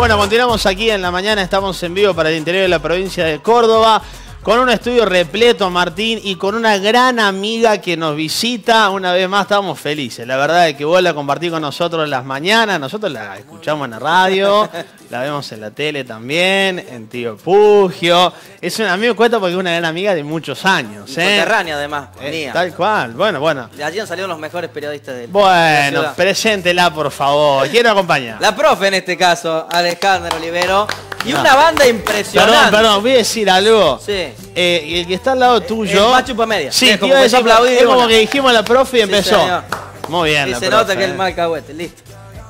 Bueno, continuamos aquí en la mañana, estamos en vivo para el interior de la provincia de Córdoba, con un estudio repleto, Martín, y con una gran amiga que nos visita. Una vez más, estamos felices. La verdad es que vuelve a compartir con nosotros las mañanas. Nosotros la escuchamos en la radio, la vemos en la tele también, en Tío Pugio. Es una, a mí me cuenta porque es una gran amiga de muchos años. ¿eh? Conterránea, además. Eh, mía. tal cual. Bueno, bueno. De allí han salido los mejores periodistas del Bueno, ciudad. preséntela, por favor. ¿Quién nos acompaña? La profe en este caso, Alejandra Olivero. Y una banda impresionante. Perdón, perdón, voy a decir algo. Sí. Eh, y el que está al lado tuyo. El más chupamedia. Sí, Es te como iba a que decir, se aplaudí de es como que dijimos a la profe y Sí, empezó. señor. Muy bien, Y la se profe, nota que eh. el mal cahuete, listo.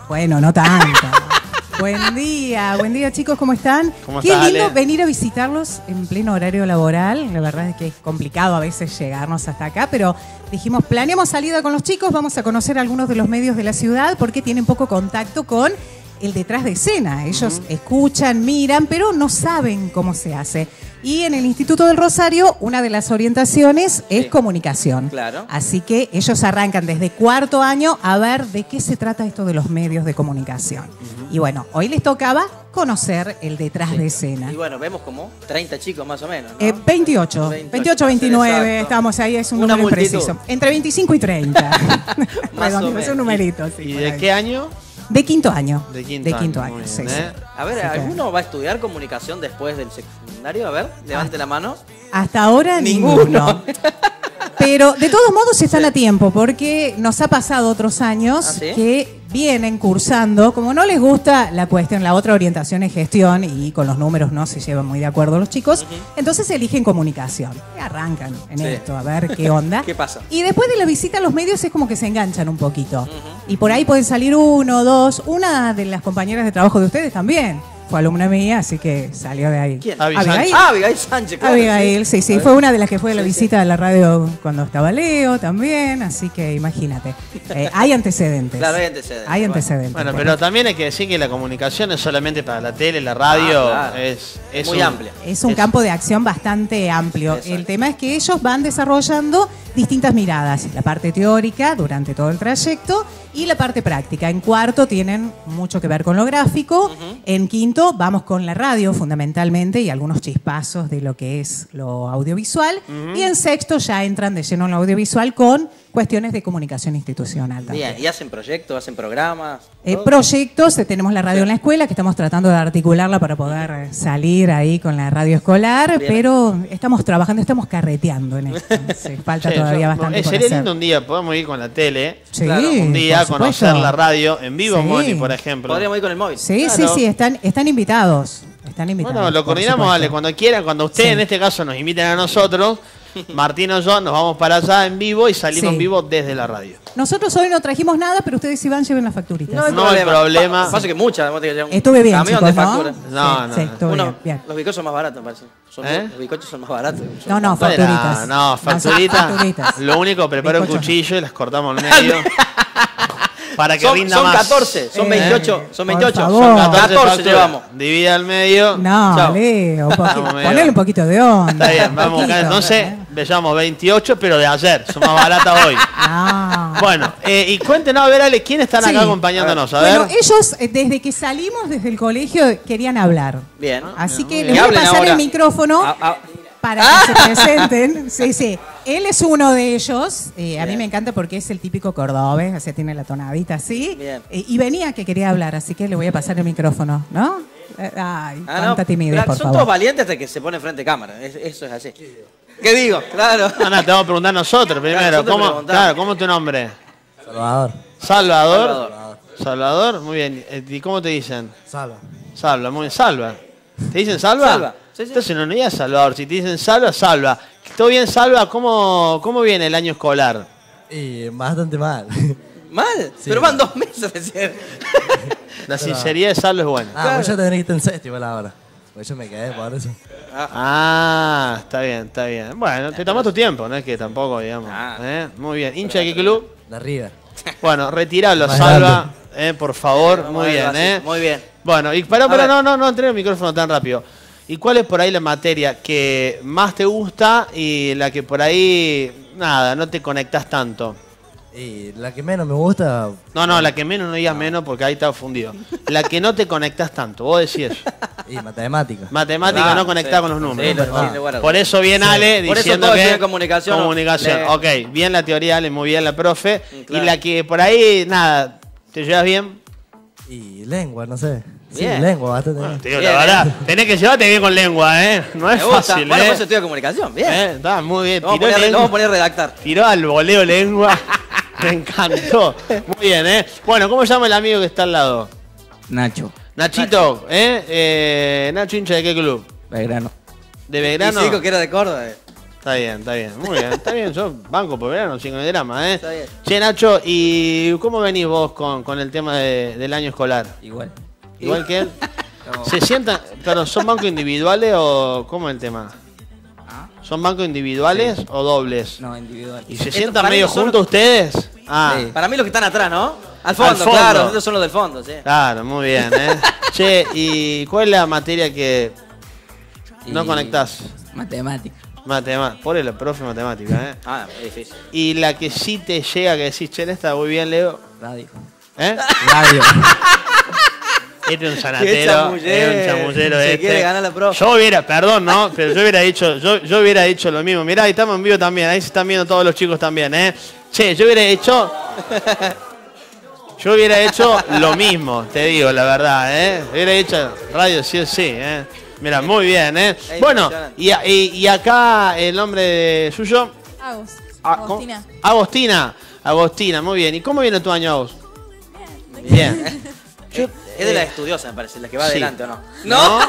Bueno, no tanto. buen día, buen día chicos, ¿cómo están? ¿Cómo Qué lindo Ale? venir a visitarlos en pleno horario laboral. La verdad es que es complicado a veces llegarnos hasta acá, pero dijimos, planeamos salida con los chicos, vamos a conocer algunos de los medios de la ciudad porque tienen poco contacto con el detrás de escena. Ellos escuchan, miran, pero no saben cómo se hace. Y en el Instituto del Rosario, una de las orientaciones es Sí. comunicación. Claro. Así que ellos arrancan desde cuarto año a ver de qué se trata esto de los medios de comunicación. Y bueno, hoy les tocaba conocer el detrás de escena. Y bueno, vemos como 30 chicos más o menos. ¿no? Eh, 28, 28, 28, 29, exacto. estamos ahí, es un Una número multitud. preciso. Entre 25 y 30. Más o es menos. un numerito. sí, ¿Y de ahí. qué año? De quinto año. De quinto año, muy sí, bien, sí. ¿eh? A ver, que- ¿alguno va a estudiar comunicación después del secundario? A ver, levante la mano. Hasta ahora Ninguno. ninguno. Pero de todos modos están a tiempo, porque nos ha pasado otros años ¿Ah, sí? que vienen cursando, como no les gusta la cuestión, la otra orientación es gestión y con los números no se llevan muy de acuerdo los chicos, entonces eligen comunicación. Y arrancan en Sí. esto, a ver qué onda. ¿Qué pasa? Y después de la visita a los medios es como que se enganchan un poquito. Y por ahí pueden salir uno, dos. Una de las compañeras de trabajo de ustedes también fue alumna mía, así que salió de ahí. ¿Quién? Abigail. Ah, Abigail Sánchez, claro. Abigail, sí, sí, fue una de las que fue a la Sí, visita a la radio cuando estaba Leo también, así que imagínate. Eh, hay antecedentes. Claro, hay antecedentes, Hay bueno. antecedentes. Bueno, pero también hay que decir que la comunicación es solamente para la tele, la radio. Ah, claro. es, es Muy un- amplia. Es un es- campo de acción bastante amplio. Exacto. El tema es que ellos van desarrollando distintas miradas. La parte teórica durante todo el trayecto y la parte práctica. En cuarto tienen mucho que ver con lo gráfico. En quinto vamos con la radio fundamentalmente y algunos chispazos de lo que es lo audiovisual. Y en sexto ya entran de lleno en lo audiovisual con cuestiones de comunicación institucional. también. Bien, ¿y hacen proyectos, hacen programas? Eh, proyectos, eh, tenemos la radio en la escuela, que estamos tratando de articularla para poder salir ahí con la radio escolar, Bien. pero estamos trabajando, estamos carreteando en esto. Sí, falta Sí, todavía yo- bastante eh, sería hacer. lindo un día, podemos ir con la tele. Claro, un día conocer la radio en vivo. Moni, por ejemplo. Podríamos ir con el móvil. Sí, sí, Claro. sí, están, están invitados. Están invitados. Bueno, lo coordinamos. Ale, cuando quieran, cuando ustedes en este caso nos inviten a nosotros, Martín o yo nos vamos para allá en vivo y salimos Sí. en vivo desde la radio. Nosotros hoy no trajimos nada, pero ustedes si van, lleven las facturitas. No hay No hay problema. problema. Pa- Pasa que muchas. Estuve bien, camión chicos, de ¿no? facturas. No, Sí, no, sí, no. estuve Uno- bien, bien. Los bizcochos son más baratos, parece. Son- ¿Eh? Los bizcochos son más baratos. No, no, facturitas. No, facturitas. facturitas. Lo único, prepara un cuchillo y las cortamos en medio. para que Son, rinda son más. 14, son Eh, 28, son por 28. favor. Son 14 14, facturas. llevamos. Divide al medio. No, Chao. Leo, poquito- ponele un poquito de onda. Está bien, vamos un acá. poquito. Entonces, veamos 28, pero de ayer. Son más baratas hoy. No. Bueno, eh, y cuéntenos, a ver, Ale, ¿quién están acá Sí. acompañándonos? A ver. Bueno, ellos eh, desde que salimos desde el colegio querían hablar. Bien. Así que bien. les voy a pasar ahora. el micrófono Ah, ah. Para que se presenten. Sí, sí. Él es uno de ellos. Eh, a mí me encanta porque es el típico cordobés, o sea, tiene la tonadita así. Bien. Eh, y venía que quería hablar, así que le voy a pasar el micrófono, ¿no? Eh, Ay, Ah, cuánta no, timidez, claro, por son favor. todos valientes hasta que se pone frente a cámara. Es- eso es así. ¿Qué digo? Claro. No, no, te vamos a preguntar nosotros primero. nosotros ¿Cómo, claro, ¿cómo es tu nombre? Salvador. Salvador. Salvador. Salvador, muy bien. ¿Y cómo te dicen? Salva. Salva, muy bien. Salva. ¿Te dicen salva? Salva, sí, sí. Entonces no, no digas Salvador. Si te dicen salva, salva. ¿Todo bien, salva? ¿Cómo, cómo viene el año escolar? Y bastante mal. Mal. Sí. Pero van dos meses recién. La sinceridad de salva es buena. Ah, pues yo tendría que estar en sexto igual ahora. Pues yo me quedé por eso. Ah, está bien, está bien. Bueno, te tomás tu tiempo, no es que tampoco, digamos. Ah. ¿eh? Muy bien. ¿Hincha de qué club? La River. Bueno, retiralo, salva. Eh, por favor, muy bien. ¿eh? Muy bien. Bueno, y para, ver. no, no, no entré el micrófono tan rápido. ¿Y cuál es por ahí la materia que más te gusta y la que por ahí, nada, no te conectas tanto? Y la que menos me gusta, No, no, la que menos no digas menos porque ahí está fundido. La que no te conectás tanto, vos decís eso. y matemática. Matemática Ah, no conectada sí. con los números. Por eso bien Ale Por eso diciendo todo que comunicación, comunicación. Le- Ok, bien la teoría Ale, muy bien la profe. Mm, claro. Y la que por ahí, nada, ¿te llevas bien? Y lengua, no sé. Sí, Bien. lengua, bastante. Bueno, bien. la verdad, tenés que llevarte bien con lengua, ¿eh? No es fácil, Bueno, ¿eh? por eso estudia comunicación. Bien. Eh, Está muy bien. Vamos, poner, lo lengua, vamos a poner redactar. tiró al voleo lengua. Me encantó. Muy bien, ¿eh? Bueno, ¿cómo se llama el amigo que está al lado? Nacho, Nachito, ¿eh? eh Nacho hincha de qué club? Belgrano. ¿De Y Belgrano? dijo que era de Córdoba. eh. Está bien, está bien. Muy bien, está bien. Yo banco por verano, sin de drama, ¿eh? Está bien. Che, Nacho, ¿y cómo venís vos con, con el tema de- del año escolar? Igual. Igual que él. No. ¿Se sientan, perdón, son bancos individuales o cómo es el tema? ¿Ah? ¿Son bancos individuales o dobles? No, individual. ¿Y se Esto sientan medio juntos ustedes? Ah, Sí. Para mí los que están atrás, ¿no? Al fondo, fondo. claro. Estos son los del fondo, sí. claro, muy bien, ¿eh? che, ¿y cuál es la materia que no Y- conectás? Matemática. Matemática. Por el profe matemática, ¿eh? Ah, es difícil. Y la que sí te llega que decís, che, esta muy bien, Leo. Radio. ¿Eh? Radio. Este es un sanatero, es un chamullero Se este. quiere ganar la profe. Yo hubiera, perdón, ¿no? Pero yo hubiera dicho, yo, yo hubiera dicho lo mismo. Mirá, ahí estamos en vivo también, ahí se están viendo todos los chicos también, ¿eh? Che, yo hubiera hecho. Yo hubiera hecho lo mismo, te digo la verdad, ¿eh? Hubiera hecho radio sí o sí, ¿eh? Mira, muy bien, ¿eh? Bueno, y, a- y- y acá el nombre de suyo. Agos. Ah. Agostina. Agostina. Agostina, muy bien. ¿Y cómo viene tu año, Agos? Bien. Yo- Es de la estudiosa, me parece, la que va sí. adelante o no. ¿No?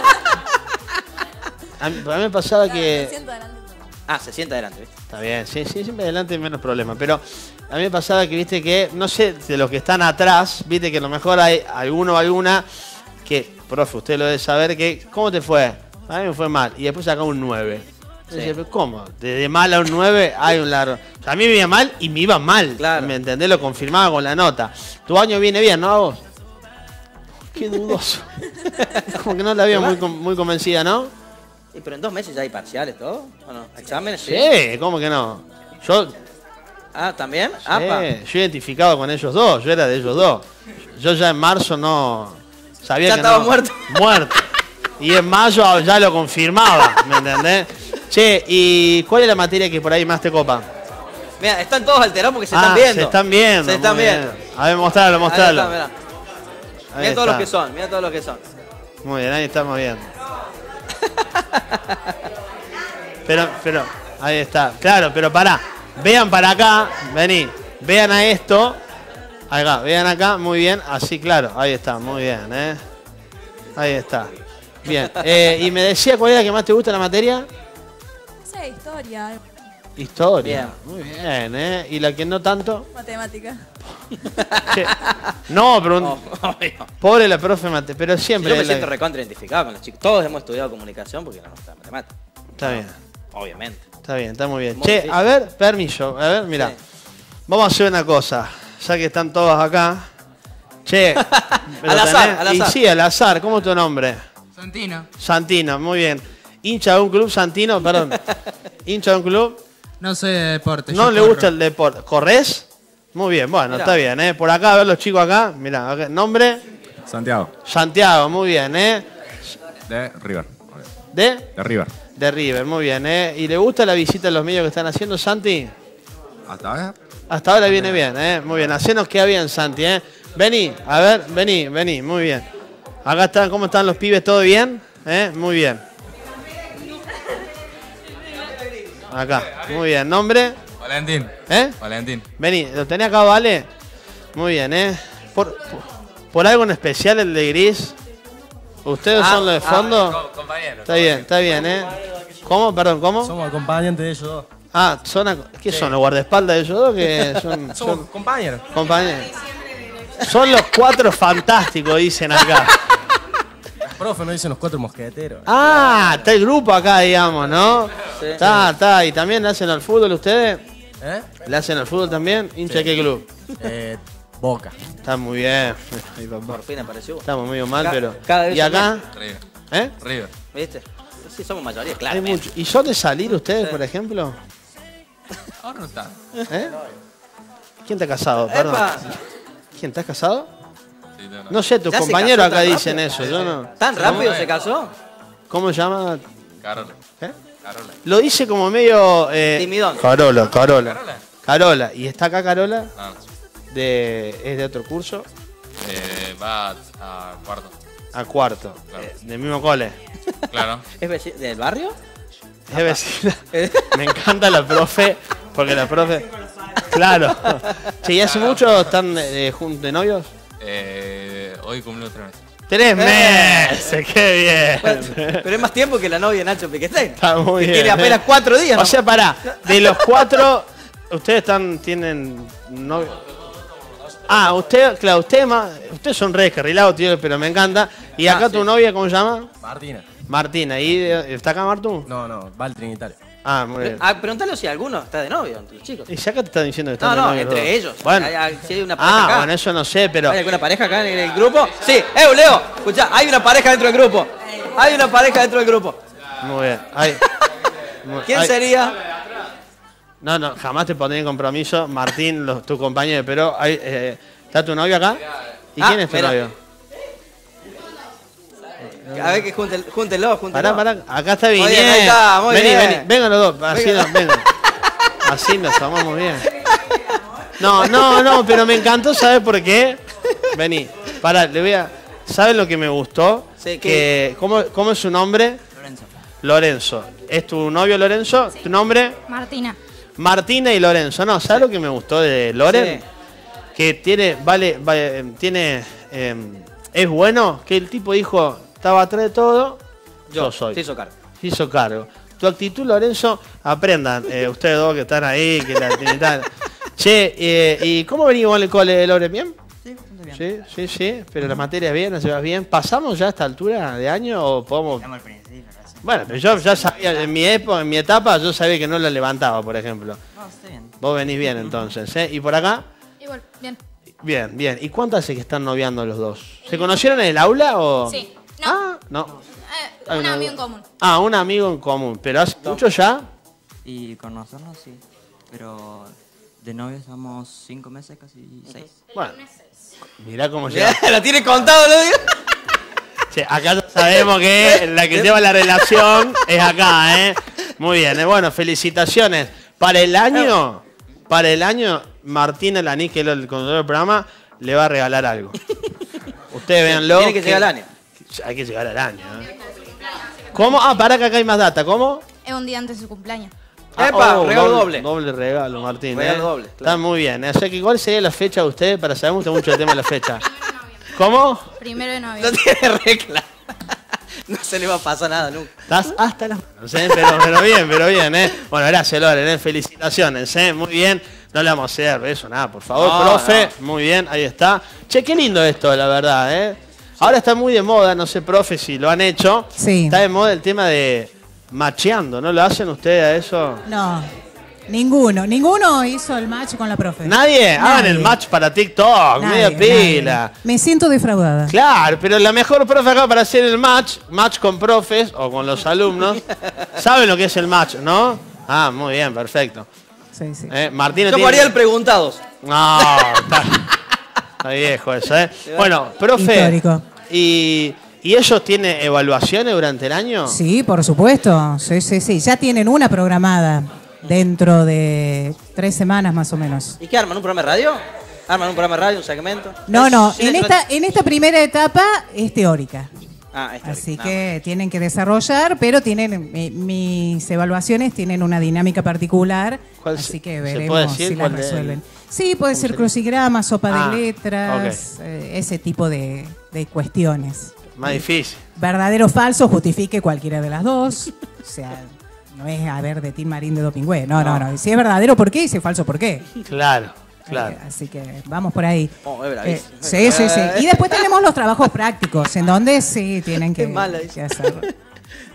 A mí, a mí me pasaba Me que... siento adelante. Ah, se sienta adelante, ¿viste? Está bien, sí, sí, siempre adelante menos problema. Pero a mí me pasaba que, viste, que, no sé, de los que están atrás, viste que a lo mejor hay alguno o alguna que, profe, usted lo debe saber, que, ¿cómo te fue? A mí me fue mal. Y después sacaba un 9. Sí. Decía, "¿Pero ¿Cómo? Desde mal a un 9 hay un largo. O sea, a mí me iba mal y me iba mal. Claro. ¿Me entendés? Lo confirmaba con la nota. Tu año viene bien, ¿no, a vos? Qué dudoso. Como que no la había muy, con- muy convencida, ¿no? Sí, pero en dos meses ya hay parciales, ¿todo? ¿O no? ¿Exámenes? Sí. Sí, ¿cómo que no? Yo Ah, ¿también? Sí, Apa. yo identificado con ellos dos, yo era de ellos dos. Yo ya en marzo no sabía Ya que estaba no- muerto. Muerto. Y en mayo ya lo confirmaba, ¿me entendés? Che, ¿y cuál es la materia que por ahí más te copa? Mira, están todos alterados porque se Ah, están viendo. Se están viendo. Se están viendo. bien. A ver, mostralo, mostralo. Mira todos los está. que son, mira todos los que son. Muy bien, ahí estamos viendo. Pero, pero, ahí está. Claro, pero pará. Vean para acá, vení. Vean a esto. Acá, vean acá, muy bien. Así, claro, ahí está, muy bien, ¿eh? Ahí está. Bien. Eh, y me decía cuál era la que más te gusta la materia. No sé, historia, Historia. Bien. Muy bien, ¿eh? Y la que no tanto. matemática. No, pero un- obvio. pobre la profe mate, pero Yo siempre. me es la- siento recontra identificado con los chicos. Todos hemos estudiado comunicación porque no nos gusta matemática. Está bien. Obviamente. Está bien, está muy bien. Muy che, difícil. a ver, permiso. A ver, mira. Sí. Vamos a hacer una cosa. Ya que están todos acá. Che. ¿lo Al azar, tenés? al azar. Y sí, al azar. ¿Cómo es tu nombre? Santino. Santino, muy bien. ¿Hincha de un club Santino? Perdón. ¿Hincha de un club? No sé de deporte. ¿No le corro. gusta el deporte? ¿Corres? Muy bien, bueno, Mirá. está bien, ¿eh? Por acá, a ver los chicos acá. Mira, nombre. Santiago, Santiago, muy bien, ¿eh? de River. ¿De? De River. De River, muy bien, ¿eh? ¿Y le gusta la visita a los medios que están haciendo, Santi? Hasta ahora. Hasta ahora viene bien, ¿eh? Muy bien. Así nos queda bien, Santi, ¿eh? Vení, a ver, vení, vení, muy bien. Acá están, ¿cómo están los pibes? ¿Todo bien? ¿Eh? Muy bien. Acá, muy bien. ¿Nombre? Valentín. ¿Eh? Valentín. Vení, ¿lo tenés acá, Vale? Muy bien, ¿eh? Por, por, por algo en especial el de gris. ¿Ustedes Ah, son los de ah, fondo? compañero. Está bien, está bien, ¿eh? ¿Cómo? Perdón, ¿cómo? Somos acompañantes de ellos dos. Ah, son, ac- ¿qué son? ¿Los guardaespaldas de ellos dos? Que son, son compañeros. compañeros. Son los cuatro fantásticos, dicen acá. Profe, no dicen los cuatro mosqueteros. Ah, está el grupo acá, digamos, ¿no? Sí. Está, está. ¿Y también le hacen al fútbol ustedes? ¿Eh? ¿Le hacen al fútbol también? ¿Hincha de qué club? Eh, Boca. Está muy bien. Por fin apareció. Estamos medio mal, pero. cada vez ¿Y acá? River. ¿Eh? River. ¿Viste? Sí, somos mayoría, Hay claro. mucho. ¿Y son de salir ustedes, por ejemplo? Ahora no está. ¿Eh? ¿Quién está casado? Perdón. ¡Epa! ¿Quién estás casado? Sí, no, no. No sé, tus ¿Ya se compañeros casó acá tan dicen rápido? eso. Yo no. ¿Tan rápido se casó? ¿Cómo se llama? Carola. ¿Eh? Carola. Lo dice como medio. Eh, Timidón. Carola, Carola. ¿Carola? Carola. ¿Y está acá Carola? No, no. De, ¿Es de otro curso? Eh, va a, a cuarto. A cuarto. Claro. Eh, del mismo cole. Claro. ¿Es veci- del barrio? Es vecina. Me encanta la profe, porque la profe. Claro. Che, ¿y hace mucho están eh, jun- de novios? Eh, hoy cumplimos tres meses. Tres meses, qué bien. Pero es más tiempo que la novia de Nacho Piquetén. Está muy bien. tiene apenas eh. cuatro días. O sea, pará, de los cuatro, ustedes están, tienen novio. Ah, usted, claro, usted más, ustedes son re descarrilados, tío, pero me encanta. Y acá Ah, tu sí. novia, ¿cómo se llama? Martina. Martina. ¿Y eh, está acá Martu? No, no, va al Trinitario. Ah, muy bien. Ah, preguntale si alguno está de novio entre los chicos. Y ya acá te están diciendo que No, están de no, novios entre ellos. Bueno. Hay- hay- si hay una pareja Ah, acá. bueno, eso no sé, pero. ¿Hay alguna pareja acá en el grupo? Sí, eh, Leo, escucha, hay una pareja dentro del grupo. Hay una pareja dentro del grupo. Muy bien. Ay, muy- ¿Quién ay, sería? No, no, jamás te pondré en compromiso. Martín, los, tu compañero, pero hay, eh, ¿está tu novio acá? ¿Y Ah, quién es tu mira. novio? A ver que junten, júntenlo, júntenlo. Pará, pará, acá está Muy bien. bien, ahí está, muy vení, bien. vení, vengan los dos, así nos, vengan. Así nos tomamos bien. No, no, no, pero me encantó saber por qué. Vení, pará, le voy a. ¿Saben lo que me gustó? Sí, que, ¿cómo, ¿Cómo es su nombre? Lorenzo. Lorenzo. ¿Es tu novio Lorenzo? ¿Tu nombre? Martina. Martina y Lorenzo. No, ¿sabes lo que me gustó de Loren? Sí. Que tiene, vale, vale, tiene, eh, es bueno, que el tipo dijo, estaba atrás de todo, yo, soy. Se hizo cargo. Se hizo cargo. Tu actitud, Lorenzo, aprendan, eh, ustedes dos que están ahí, que la tienen Che, eh, ¿y cómo venimos en el cole, Loren? ¿Bien? Sí, bastante bien. Sí, sí, sí, pero la materia es bien, la llevas bien. ¿Pasamos ya a esta altura de año o podemos...? Estamos al principio. Bueno, pero yo ya sabía, en mi época, en mi etapa, yo sabía que no la levantaba, por ejemplo. No, está bien. Vos venís bien entonces, ¿eh? ¿Y por acá? Igual, bien. Bien, bien. ¿Y cuánto hace que están noviando los dos? ¿Se conocieron en el aula o...? Sí. No. Ah, no. Eh, Hay un amigo en común. Ah, un amigo en común. ¿Pero hace mucho ya? Y conocernos, sí. Pero de novios somos cinco meses, casi seis. Bueno. Mirá cómo llega. Ya, Lo tiene contado, lo digo. Che, acá ya sabemos que la que lleva la relación es acá, ¿eh? Muy bien, eh, bueno, felicitaciones. Para el año, para el año, Martín Alaní, que es el conductor del programa, le va a regalar algo. Ustedes véanlo. Tiene que llegar al año. Hay que llegar al año, ¿eh? ¿Cómo? Ah, para que acá hay más data. ¿Cómo? Es un día antes de su cumpleaños. Ah, Epa, regalo doble. Doble regalo, Martín. Regalo ¿eh? doble, Está muy bien. ¿eh? O sea, que ¿cuál sería la fecha de ustedes para saber mucho, mucho el tema de la fecha? ¿Cómo? Primero de No noviembre. tiene regla. No se le va a pasar nada nunca. Estás hasta las manos, ¿eh? pero, pero bien, pero bien, ¿eh? Bueno, gracias, Loren, ¿eh? Felicitaciones, ¿eh? Muy bien. No le vamos a hacer eso, nada, por favor, No, profe. Muy bien, ahí está. Che, qué lindo esto, la verdad, ¿eh? Ahora está muy de moda, no sé, profe, si lo han hecho. Sí. Está de moda el tema de macheando, ¿no lo hacen ustedes a eso? No, ninguno. Ninguno hizo el match con la profe. ¿Nadie? Hagan el match para TikTok, Nadie, media pila. nadie. Me siento defraudada. Claro, pero la mejor profe acá para hacer el match, match con profes o con los alumnos, saben lo que es el match, ¿no? Ah, muy bien, perfecto. Sí, sí. Eh, Martina Yo tiene- haría el preguntados. No, está, está viejo eso, ¿eh? Bueno, profe, Histórico. ¿Y, ¿y ellos tienen evaluaciones durante el año? Sí, por supuesto. Sí, sí, sí. Ya tienen una programada dentro de tres semanas más o menos. ¿Y qué arman? ¿Un programa de radio? ¿Arman un programa de radio, un segmento? No, Es- no. En es- esta, en esta primera etapa es teórica. Ah, está Así bien, nada que tienen que desarrollar, pero tienen mi- mis evaluaciones tienen una dinámica particular, ¿Cuál así que se veremos puede decir si de- resuelven. Sí, puede ser crucigrama, sopa Ah, de letras, eh, ese tipo de, de cuestiones. Más difícil. Verdadero o falso, justifique cualquiera de las dos. O sea, no es a ver de Tim Marín de Dopingüe. No, no, no. Si es verdadero, ¿por qué? Y si es falso, ¿por qué? Claro, claro. Eh, así que vamos por ahí. Oh, es Eh, bravísimo. sí, sí, sí. Y después tenemos los trabajos prácticos, en donde sí tienen que, Qué mala dice. que hacer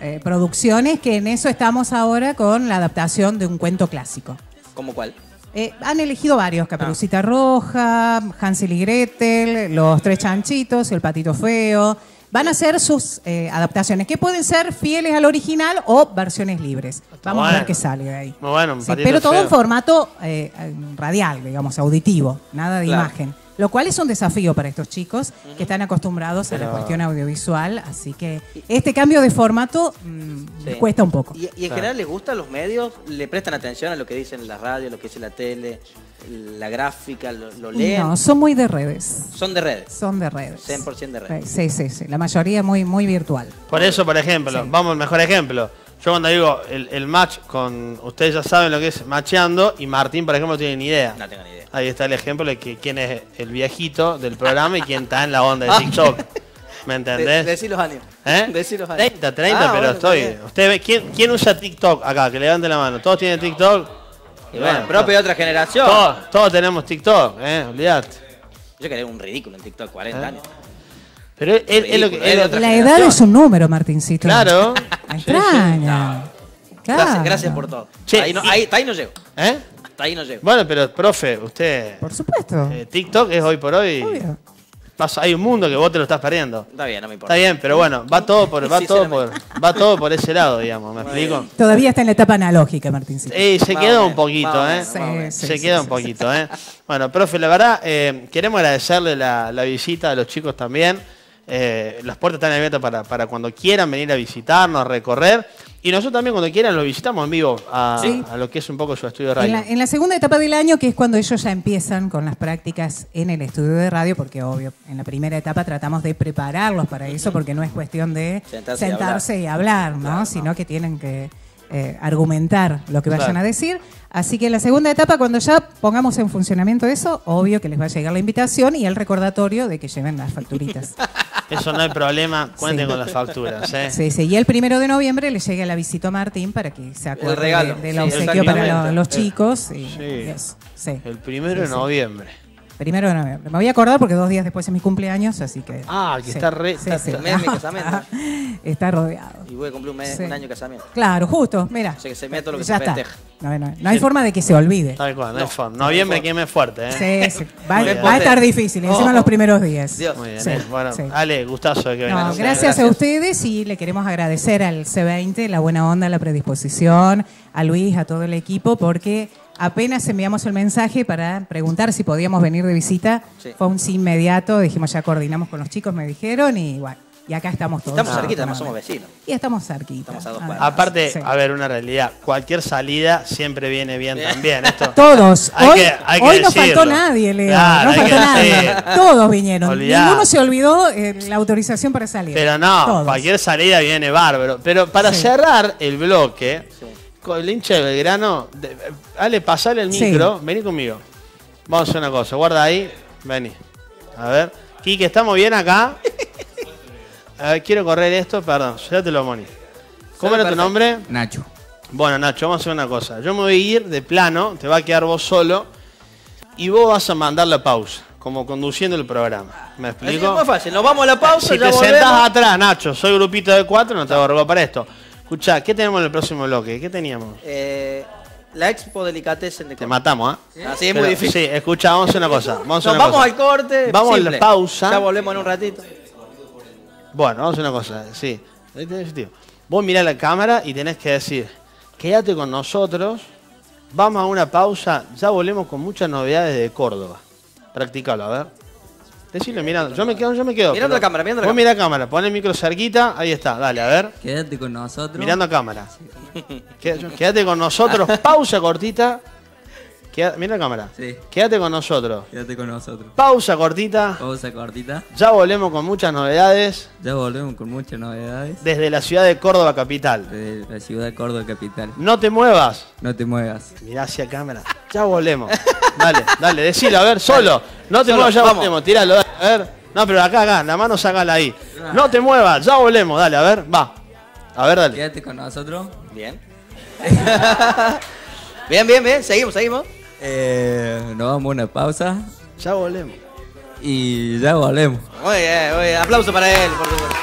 eh, producciones, que en eso estamos ahora con la adaptación de un cuento clásico. ¿Cómo cuál? Eh, han elegido varios, Caperucita Roja, Hansel y Gretel, Los Tres Chanchitos, El Patito Feo, van a ser sus eh, adaptaciones, que pueden ser fieles al original o versiones libres. Vamos a ver qué sale de ahí. Bueno, Sí, pero todo feo. en formato eh, eh, radial, digamos, auditivo, nada de Claro. imagen. Lo cual es un desafío para estos chicos que están acostumbrados a la cuestión audiovisual, así que este cambio de formato mm, les Sí. cuesta un poco. Y, y en general les gustan los medios, le prestan atención a lo que dicen la radio, lo que dice la tele, la gráfica, lo, lo leen. No, son muy de redes. Son de redes. Son de redes. 100% de redes. Sí, sí, sí. La mayoría muy, muy virtual. Por eso, por ejemplo, vamos al mejor ejemplo. Yo cuando digo el, el match con. Ustedes ya saben lo que es macheando y Martín, por ejemplo, no tiene ni idea. No tengo ni idea. Ahí está el ejemplo de que quién es el viejito del programa y quién está en la onda de TikTok. ¿Me De, entendés? decí los años. ¿Eh? Decí los años. 30, 30, Ah, pero bueno, estoy. Usted ve, ¿quién, ¿quién usa TikTok acá? Que levante la mano. ¿Todos tienen TikTok? Y bueno, propio de otra generación. Todos, todos tenemos TikTok, ¿eh? Olvidate. Yo quería un ridículo en TikTok, 40 ¿Eh? años. Pero es, es- es lo que. Es La generación. edad es un número, Martincito. Claro. Ah, Sí, sí. Extraña. Claro. Gracias, gracias por todo. Che, ahí, no, y- ahí, hasta ahí no llego. ¿Eh? Hasta ahí no llego. Bueno, pero, profe, usted. Por supuesto. eh, TikTok es hoy por hoy. Obvio. Hay un mundo que vos te lo estás perdiendo. Está bien, no me importa. Está bien, pero bueno, va todo por, va Sí, todo por, va todo por ese lado, digamos, ¿me explico? Todavía está en la etapa analógica, Martincito. Eh, se queda un poquito, ¿eh? Sí, se sí, queda sí, un sí. poquito, ¿eh? Bueno, profe, la verdad, eh, queremos agradecerle la, la visita a los chicos también. Eh, las puertas están abiertas para, para cuando quieran venir a visitarnos, a recorrer. Y nosotros también cuando quieran los visitamos en vivo a, Sí. a lo que es un poco su estudio de En radio. la, en la segunda etapa del año, que es cuando ellos ya empiezan con las prácticas en el estudio de radio, porque obvio, en la primera etapa tratamos de prepararlos para eso, porque no es cuestión de Sentarse sentarse, y y hablar, ¿no? Sino que tienen que eh, argumentar lo que vayan Claro. a decir. Así que en la segunda etapa, cuando ya pongamos en funcionamiento eso, obvio que les va a llegar la invitación y el recordatorio de que lleven las facturitas. Eso no hay problema, cuenten Sí. con las facturas, ¿eh? Sí, sí. Y el primero de noviembre le llega la visita a Martín para que se acuerde regalo. de- del Sí, obsequio para los chicos. Y, Sí. y eso. Sí. El primero de noviembre. Primero de noviembre. Me voy a acordar porque dos días después es mi cumpleaños, así que. Ah, que está re- está- está- mes de mi casamiento. Está rodeado. Y voy a cumplir un, mes, Sí. un año de casamiento. Claro, justo, mira. O sea que se mete lo que ya se festeja. No, no, no hay forma de que se olvide. Tal cual, no, hay forma. Noviembre, ¿quién es fuerte, eh? Sí, sí. Va, a estar difícil, encima Oh. los primeros días. Dios. Muy bien, Sí, eh. Bueno, sí. Ale, gustazo de que No, vengas. gracias, a ustedes y le queremos agradecer al C20 la buena onda, la predisposición, a Luis, a todo el equipo, porque apenas enviamos el mensaje para preguntar si podíamos venir de visita, Sí. fue un sí inmediato, dijimos ya coordinamos con los chicos, me dijeron y bueno, y acá estamos todos. Estamos cerquita, además somos vecinos. Y estamos cerquita. Estamos a dos además, cuadras. Aparte, sí. a ver, una realidad. Cualquier salida siempre viene bien también. Esto. Todos. Hay hoy que- hay que hoy no decirlo. faltó nadie, Leo. Claro, no faltó nadie. Todos vinieron. Olvidá. Ninguno se olvidó eh, la autorización para salir. Pero no, Todos. cualquier salida viene bárbaro. Pero para Sí. cerrar el bloque, el hincha de Belgrano, de- Ale, pasale el Sí. micro, vení conmigo. Vamos a hacer una cosa, guarda ahí, vení. A ver, Quique, ¿estamos bien acá? A ver, quiero correr esto, perdón, llévatelo, Moni. ¿Cómo Sale era tu nombre? Nacho. Bueno, Nacho, vamos a hacer una cosa. Yo me voy a ir de plano, te va a quedar vos solo y vos vas a mandar la pausa, como conduciendo el programa. ¿Me Así es explico? muy fácil. Nos vamos a la pausa, Si ya te volvemos. sentás atrás, Nacho, soy grupito de cuatro, no te hago robar para esto. Escuchá, ¿qué tenemos en el próximo bloque? ¿Qué teníamos? Eh, la Expo Delicatessen de Te matamos, ¿ah? Así es Pero, muy difícil. Sí, escucha, vamos a hacer una cosa. Vamos, a hacer Nos una vamos cosa. al corte. Vamos a la pausa. Ya volvemos en un ratito. Bueno, vamos a hacer una cosa, sí. Ahí tenés, tío. Vos mirá la cámara y tenés que decir, quédate con nosotros, vamos a una pausa, ya volvemos con muchas novedades de Córdoba. Practicalo, a ver. Decirle mirando, yo me quedo, yo me quedo. Mirando pero la cámara, mirando la Vos mirá la cámara, pon el micro cerquita, ahí está, dale, a ver. Quédate con nosotros. Mirando a cámara. Quédate con nosotros, pausa cortita. Queda- mira la cámara. Sí. Quédate con nosotros. Quédate con nosotros. Pausa cortita. Pausa cortita. Ya volvemos con muchas novedades Ya volvemos con muchas novedades desde la ciudad de Córdoba capital. de la ciudad de Córdoba capital. No te muevas. No te muevas. Mirá hacia cámara. Ya volvemos. Dale, dale, decilo, a ver, solo. No te Solo, muevas, ya vamos. volvemos. Tiralo, dale, a ver. No, pero acá, acá, la mano sacala ahí. No te muevas, ya volvemos, dale, a ver, va. A ver, dale. Quédate con nosotros. Bien. bien, bien, bien. Seguimos, seguimos. Eh, nos vamos a una pausa Ya volvemos. y ya volvemos. Muy bien, muy bien. Aplauso para él, por supuesto.